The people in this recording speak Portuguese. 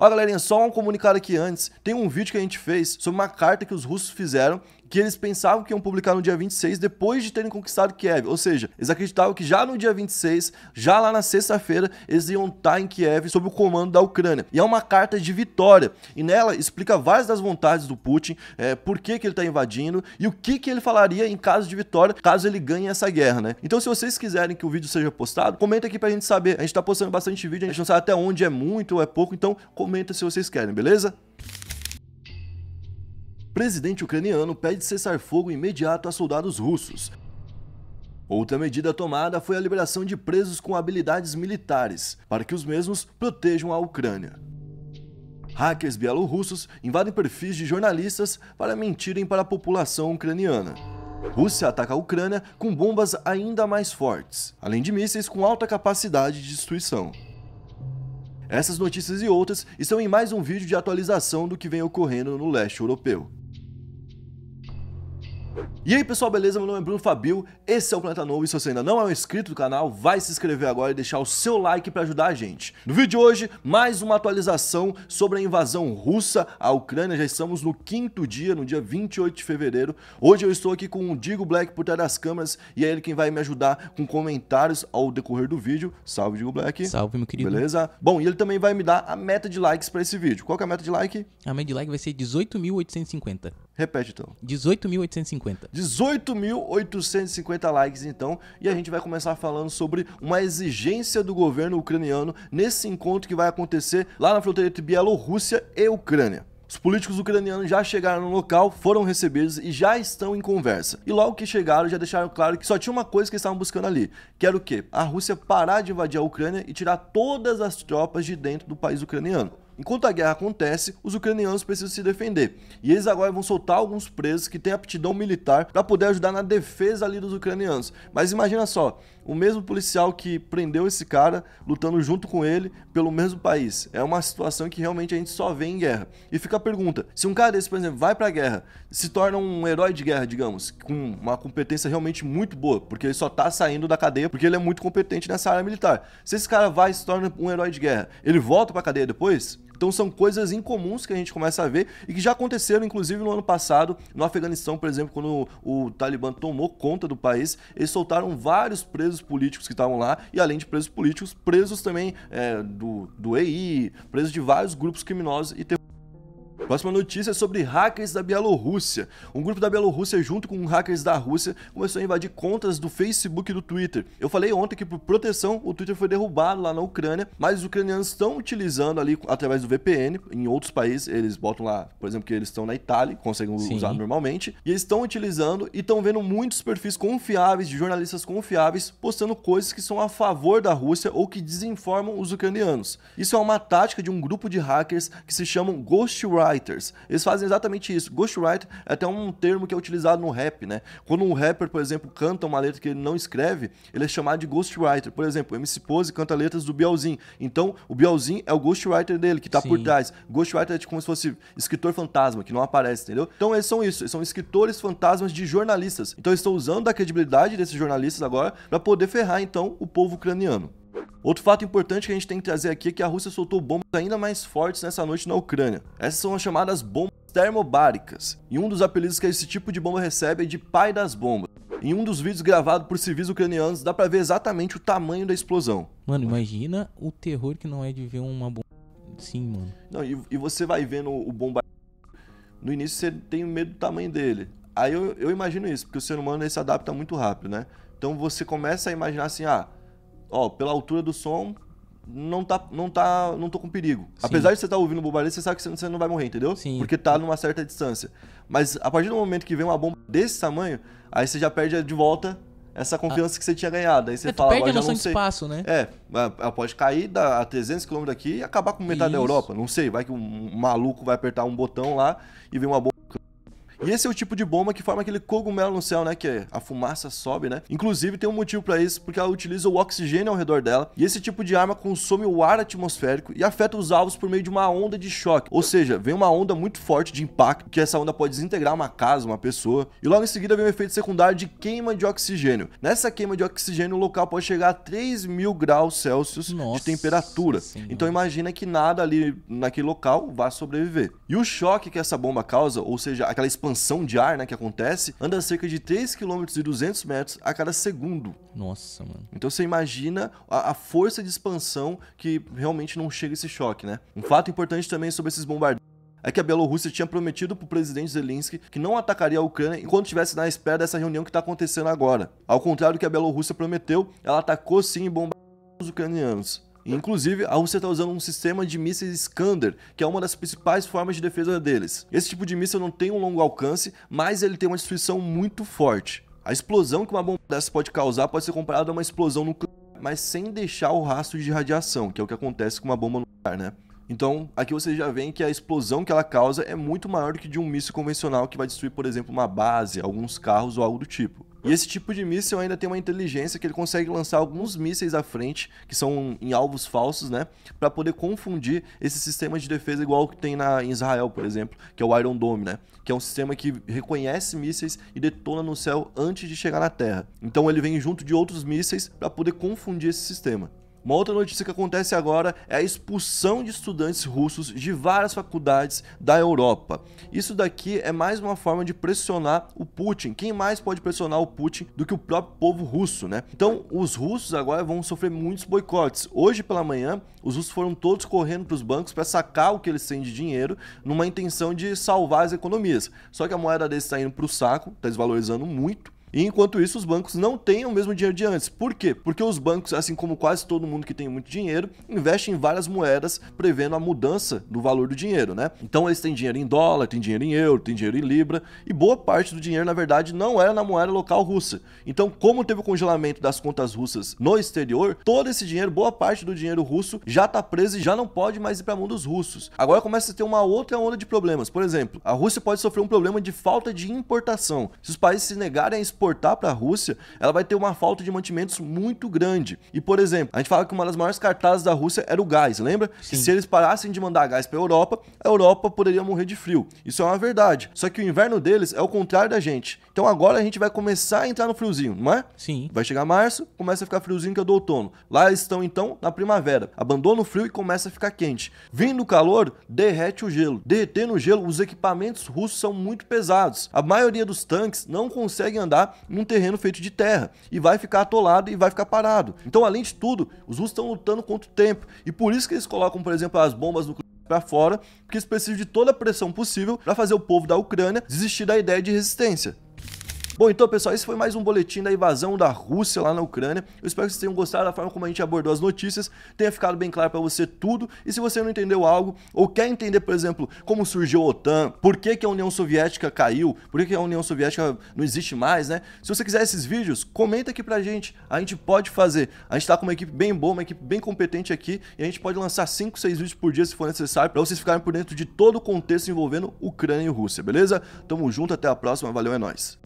Ó, galerinha, só um comunicado aqui antes. Tem um vídeo que a gente fez sobre uma carta que os russos fizeram que eles pensavam que iam publicar no dia 26 depois de terem conquistado Kiev. Ou seja, eles acreditavam que já no dia 26, já lá na sexta-feira, eles iam estar em Kiev sob o comando da Ucrânia. E é uma carta de vitória. E nela explica várias das vontades do Putin, é, por que, que ele está invadindo e o que, que ele falaria em caso de vitória, caso ele ganhe essa guerra, né? Então, se vocês quiserem que o vídeo seja postado, comenta aqui pra gente saber. A gente tá postando bastante vídeo, a gente não sabe até onde é muito ou é pouco, então comenta se vocês querem, beleza? Presidente ucraniano pede cessar fogo imediato a soldados russos. Outra medida tomada foi a liberação de presos com habilidades militares, para que os mesmos protejam a Ucrânia. Hackers bielorrussos invadem perfis de jornalistas para mentirem para a população ucraniana. Rússia ataca a Ucrânia com bombas ainda mais fortes, além de mísseis com alta capacidade de destruição. Essas notícias e outras estão em mais um vídeo de atualização do que vem ocorrendo no leste europeu. E aí pessoal, beleza? Meu nome é Bruno Fabio, esse é o Planeta Novo e se você ainda não é um inscrito do canal, vai se inscrever agora e deixar o seu like para ajudar a gente. No vídeo de hoje, mais uma atualização sobre a invasão russa à Ucrânia, já estamos no quinto dia, no dia 28 de fevereiro. Hoje eu estou aqui com o Digo Black por trás das câmeras e é ele quem vai me ajudar com comentários ao decorrer do vídeo. Salve Digo Black. Salve meu querido. Beleza? Bom, e ele também vai me dar a meta de likes para esse vídeo. Qual que é a meta de like? A meta de like vai ser 18.850. Repete então. 18.850. 18.850 likes então, e a gente vai começar falando sobre uma exigência do governo ucraniano nesse encontro que vai acontecer lá na fronteira entre Bielorrússia e Ucrânia. Os políticos ucranianos já chegaram no local, foram recebidos e já estão em conversa. E logo que chegaram, já deixaram claro que só tinha uma coisa que eles estavam buscando ali, que era o quê? A Rússia parar de invadir a Ucrânia e tirar todas as tropas de dentro do país ucraniano. Enquanto a guerra acontece, os ucranianos precisam se defender. E eles agora vão soltar alguns presos que têm aptidão militar para poder ajudar na defesa ali dos ucranianos. Mas imagina só, o mesmo policial que prendeu esse cara lutando junto com ele pelo mesmo país. É uma situação que realmente a gente só vê em guerra. E fica a pergunta: se um cara desse, por exemplo, vai para a guerra, se torna um herói de guerra, digamos, com uma competência realmente muito boa, porque ele só tá saindo da cadeia porque ele é muito competente nessa área militar. Se esse cara vai e se torna um herói de guerra, ele volta para a cadeia depois? Então são coisas incomuns que a gente começa a ver e que já aconteceram, inclusive, no ano passado, no Afeganistão, por exemplo, quando o, o Talibã tomou conta do país, eles soltaram vários presos políticos que estavam lá, e além de presos políticos, presos também é, do, do EI, presos de vários grupos criminosos e terroristas. Próxima notícia é sobre hackers da Bielorrússia. Um grupo da Bielorrússia, junto com hackers da Rússia, começou a invadir contas do Facebook e do Twitter. Eu falei ontem que, por proteção, o Twitter foi derrubado lá na Ucrânia, mas os ucranianos estão utilizando ali, através do VPN, em outros países, eles botam lá, por exemplo, que eles estão na Itália, conseguem Sim. usar normalmente, e eles estão utilizando e estão vendo muitos perfis confiáveis, de jornalistas confiáveis, postando coisas que são a favor da Rússia ou que desinformam os ucranianos. Isso é uma tática de um grupo de hackers que se chamam Ghostwriters ghostwriters. Eles fazem exatamente isso. Ghostwriter é até um termo que é utilizado no rap, né? Quando um rapper, por exemplo, canta uma letra que ele não escreve, ele é chamado de ghostwriter. Por exemplo, o MC Pose canta letras do Bielzinho. Então, o Bielzinho é o ghostwriter dele, que tá Sim. por trás. Ghostwriter é como se fosse escritor fantasma, que não aparece, entendeu? Então, eles são isso. Eles são escritores fantasmas de jornalistas. Então, eles estão usando a credibilidade desses jornalistas agora para poder ferrar, então, o povo ucraniano. Outro fato importante que a gente tem que trazer aqui é que a Rússia soltou bombas ainda mais fortes nessa noite na Ucrânia. Essas são as chamadas bombas termobáricas. E um dos apelidos que esse tipo de bomba recebe é de pai das bombas. Em um dos vídeos gravados por civis ucranianos, dá pra ver exatamente o tamanho da explosão. Mano, imagina o terror que não é de ver uma bomba. Sim, mano. Não, e, e você vai vendo o bomba. No início você tem medo do tamanho dele. Aí eu, eu imagino isso, porque o ser humano se adapta muito rápido, né? Então você começa a imaginar assim, ah, ó, pela altura do som, não tá, não tá, não tô com perigo. Sim. Apesar de você estar tá ouvindo o bombardeio, você sabe que você não vai morrer, entendeu? Sim. Porque tá numa certa distância. Mas a partir do momento que vem uma bomba desse tamanho, aí você já perde de volta essa confiança ah. que você tinha ganhado. Aí você é, fala, perde agora já não sei. espaço, né? É, ela pode cair a 300 km daqui e acabar com metade Isso. da Europa. Não sei, vai que um maluco vai apertar um botão lá e vem uma bomba E esse é o tipo de bomba que forma aquele cogumelo no céu, né? Que a fumaça sobe, né? Inclusive tem um motivo para isso, porque ela utiliza o oxigênio ao redor dela. E esse tipo de arma consome o ar atmosférico e afeta os alvos por meio de uma onda de choque. Ou seja, vem uma onda muito forte de impacto, que essa onda pode desintegrar uma casa, uma pessoa. E logo em seguida vem um efeito secundário de queima de oxigênio. Nessa queima de oxigênio, o local pode chegar a 3 mil graus Celsius Nossa de temperatura. Senhora. Então imagina que nada ali naquele local vai sobreviver. E o choque que essa bomba causa, ou seja, aquela expansão de ar né, que acontece, anda cerca de 3 km e 200 metros a cada segundo. Nossa, mano. Então você imagina a, a força de expansão que realmente não chega esse choque, né? Um fato importante também sobre esses bombardeios é que a Bielorrússia tinha prometido para o presidente Zelensky que não atacaria a Ucrânia enquanto estivesse na espera dessa reunião que está acontecendo agora. Ao contrário do que a Bielorrússia prometeu, ela atacou sim e bombardeou os ucranianos. Inclusive, a Rússia está usando um sistema de mísseis Iskander, que é uma das principais formas de defesa deles. Esse tipo de míssil não tem um longo alcance, mas ele tem uma destruição muito forte. A explosão que uma bomba dessa pode causar pode ser comparada a uma explosão nuclear, mas sem deixar o rastro de radiação, que é o que acontece com uma bomba nuclear, né? Então, aqui você já vê que a explosão que ela causa é muito maior do que de um míssil convencional que vai destruir, por exemplo, uma base, alguns carros ou algo do tipo. E esse tipo de míssil ainda tem uma inteligência que ele consegue lançar alguns mísseis à frente, que são em alvos falsos, né? Para poder confundir esse sistema de defesa igual que tem na, em Israel, por exemplo, que é o Iron Dome, né? Que é um sistema que reconhece mísseis e detona no céu antes de chegar na Terra. Então ele vem junto de outros mísseis para poder confundir esse sistema. Uma outra notícia que acontece agora é a expulsão de estudantes russos de várias faculdades da Europa. Isso daqui é mais uma forma de pressionar o Putin. Quem mais pode pressionar o Putin do que o próprio povo russo, né? Então, os russos agora vão sofrer muitos boicotes. Hoje pela manhã, os russos foram todos correndo para os bancos para sacar o que eles têm de dinheiro, numa intenção de salvar as economias. Só que a moeda deles está indo para o saco, está desvalorizando muito. E enquanto isso, os bancos não têm o mesmo dinheiro de antes. Por quê? Porque os bancos, assim como quase todo mundo que tem muito dinheiro, investem em várias moedas, prevendo a mudança do valor do dinheiro, né? Então eles têm dinheiro em dólar, têm dinheiro em euro, têm dinheiro em libra, e boa parte do dinheiro, na verdade, não era na moeda local russa. Então, como teve o congelamento das contas russas no exterior, todo esse dinheiro, boa parte do dinheiro russo, já está preso e já não pode mais ir para a mão dos russos. Agora começa a ter uma outra onda de problemas. Por exemplo, a Rússia pode sofrer um problema de falta de importação. Se os países se negarem a exportar para a Rússia, ela vai ter uma falta de mantimentos muito grande. E, por exemplo, a gente fala que uma das maiores cartazes da Rússia era o gás, lembra? Sim. Que se eles parassem de mandar gás para a Europa, a Europa poderia morrer de frio. Isso é uma verdade. Só que o inverno deles é o contrário da gente. Então agora a gente vai começar a entrar no friozinho, não é? Sim. Vai chegar março, começa a ficar friozinho que é do outono. Lá eles estão então na primavera. Abandona o frio e começa a ficar quente. Vindo o calor, derrete o gelo. Derretendo o gelo, os equipamentos russos são muito pesados. A maioria dos tanques não consegue andar num terreno feito de terra e vai ficar atolado e vai ficar parado. Então, além de tudo, os russos estão lutando contra o tempo e por isso que eles colocam, por exemplo, as bombas nucleares para fora, porque eles precisam de toda a pressão possível para fazer o povo da Ucrânia desistir da ideia de resistência. Bom, então, pessoal, esse foi mais um boletim da invasão da Rússia lá na Ucrânia. Eu espero que vocês tenham gostado da forma como a gente abordou as notícias, tenha ficado bem claro para você tudo. E se você não entendeu algo, ou quer entender, por exemplo, como surgiu a OTAN, por que, que a União Soviética caiu, por que, que a União Soviética não existe mais, né? Se você quiser esses vídeos, comenta aqui pra gente. A gente pode fazer. A gente tá com uma equipe bem boa, uma equipe bem competente aqui, e a gente pode lançar 5, 6 vídeos por dia se for necessário, para vocês ficarem por dentro de todo o contexto envolvendo Ucrânia e Rússia, beleza? Tamo junto, até a próxima, valeu, é nóis.